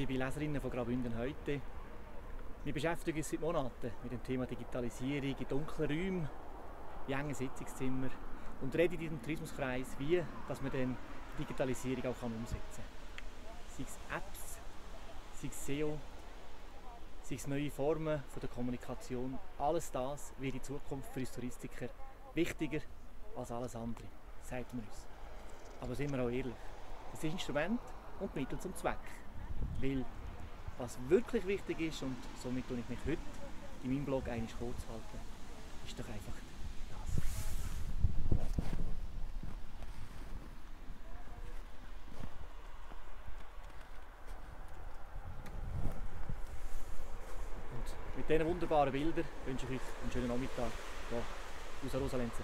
liebe Leserinnen von Graubünden heute. Wir beschäftigen uns seit Monaten mit dem Thema Digitalisierung in dunklen Räumen, in engen Sitzungszimmer und reden in diesem Tourismuskreis, wie dass man dann Digitalisierung auch umsetzen kann. Sei es Apps, sei es SEO, sei es neue Formen von der Kommunikation. Alles das wird in Zukunft für uns Touristiker wichtiger als alles andere, sagt man uns. Aber sind wir auch ehrlich, es ist Instrument und Mittel zum Zweck. Weil was wirklich wichtig ist, und somit tue ich mich heute in meinem Blog eigentlich kurz halten, ist doch einfach das. Und mit diesen wunderbaren Bildern wünsche ich euch einen schönen Nachmittag hier aus Rosalenze.